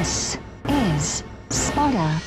This is Sparta.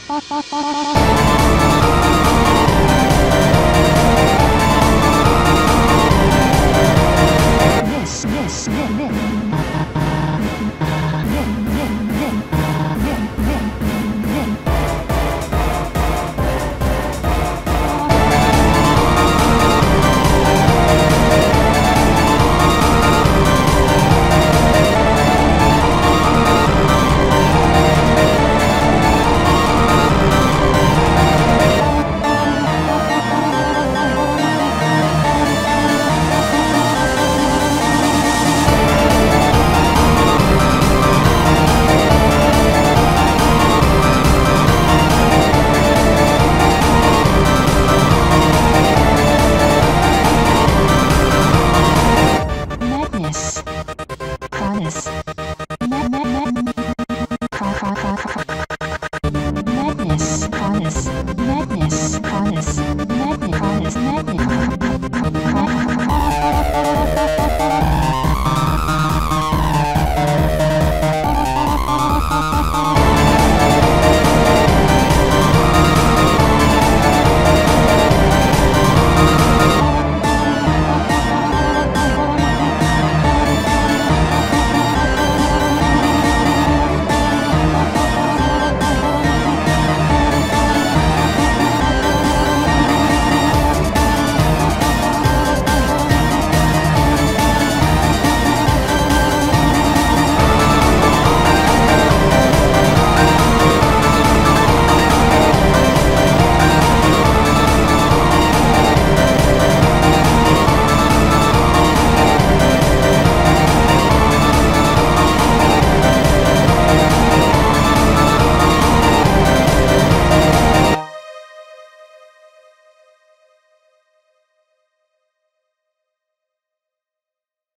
business.